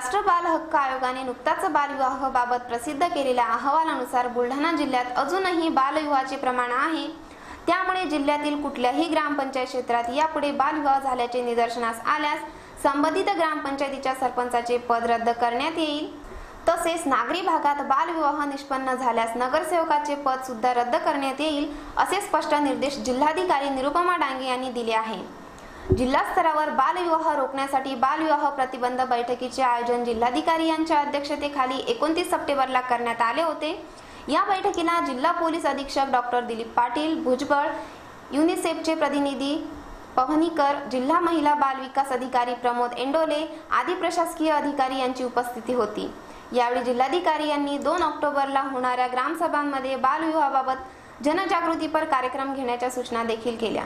राष्ट्र हक्क आयोगाने नुकताच बालविवाह बाबत प्रसिद्ध केलेल्या अहवालानुसार बुलढाणा जिल्ह्यात अजूनही बालविवाहाचे प्रमाण आहे. त्यामुळे जिल्ह्यातील कुठल्याही ग्रामपंचायत क्षेत्रात यापुढे बालविवाह झाल्याचे निदर्शनास आल्यास संबंधित ग्रामपंचायतीच्या सरपंचाचे पद रद्द करण्यात येईल. तसेच नागरी भागात बालविवाह निष्पन्न झाल्यास नगरसेवकाचे पद सुद्धा रद्द करण्यात येईल असे स्पष्ट निर्देश जिल्हाधिकारी निरुपमा डांगे यांनी दिले आहे जिल्हा स्तरावर बालविवाह रोखण्यासाठी बालविवाह प्रतिबंध बैठकीचे आयोजन जिल्हाधिकारी यांच्या अध्यक्षतेखाली एकोणतीस सप्टेंबरला करण्यात आले होते. या बैठकीला जिल्हा पोलीस अधीक्षक डॉक्टर दिलीप पाटील भुजबळ युनिसेफचे प्रतिनिधी पवनीकर जिल्हा महिला बाल विकास अधिकारी प्रमोद एंडोले आदी प्रशासकीय अधिकारी यांची उपस्थिती होती. यावेळी जिल्हाधिकारी यांनी दोन ऑक्टोबरला होणाऱ्या ग्रामसभांमध्ये बालविवाहाबाबत जनजागृतीपर कार्यक्रम घेण्याच्या सूचना देखील केल्या.